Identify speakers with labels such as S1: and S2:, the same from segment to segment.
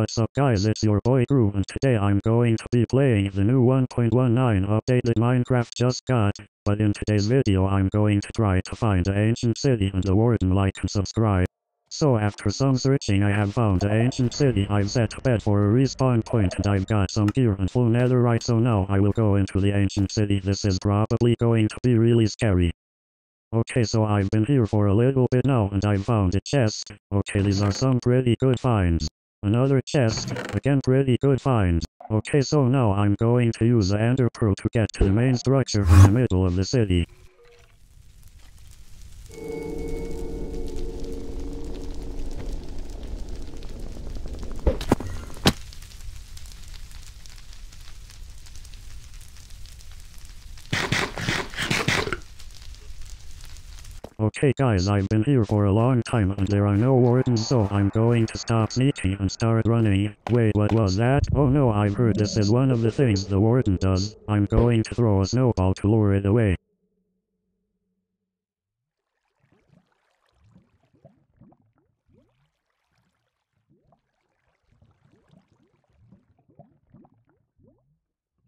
S1: What's up guys it's your boy Gru and today I'm going to be playing the new 1.19 updated Minecraft just got, but in today's video I'm going to try to find the ancient city and the warden like and subscribe. So after some searching I have found the ancient city I've set a bed for a respawn point and I've got some gear and full netherite so now I will go into the ancient city this is probably going to be really scary. Okay so I've been here for a little bit now and I've found a chest. Okay these are some pretty good finds. Another chest, again pretty good find. Okay so now I'm going to use the ender pearl to get to the main structure in the middle of the city. Okay guys I've been here for a long time and there are no wardens so I'm going to stop sneaking and start running. Wait what was that? Oh no I've heard this is one of the things the warden does. I'm going to throw a snowball to lure it away.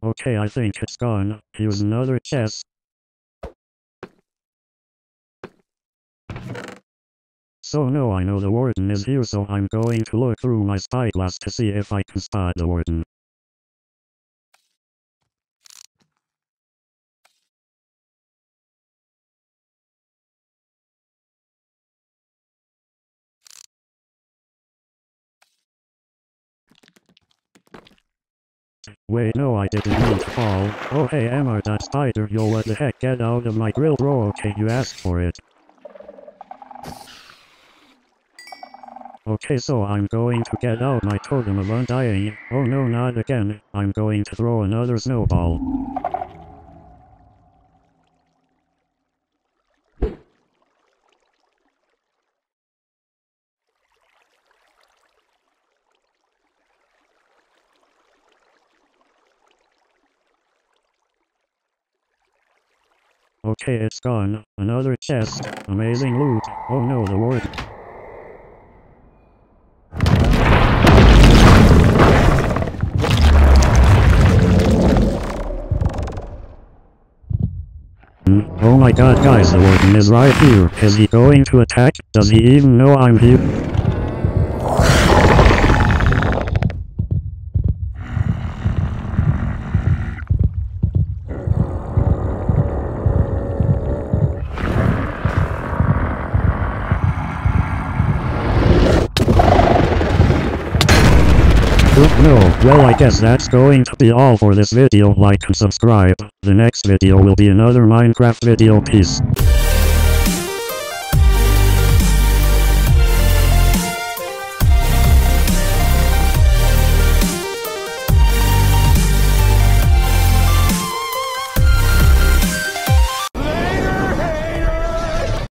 S1: Okay I think it's gone. Here's another chest. So no I know the warden is here so I'm going to look through my spyglass to see if I can spot the warden. Wait no I didn't mean to fall. Oh hey Emma that spider yo what the heck get out of my grill bro okay you asked for it. Okay so I'm going to get out my totem of undying. Oh no not again. I'm going to throw another snowball. Okay it's gone. Another chest. Amazing loot. Oh no the ward. My god guys the warden is right here. Is he going to attack? Does he even know I'm here? Oh no, well I guess that's going to be all for this video, like and subscribe. The next video will be another Minecraft video, peace.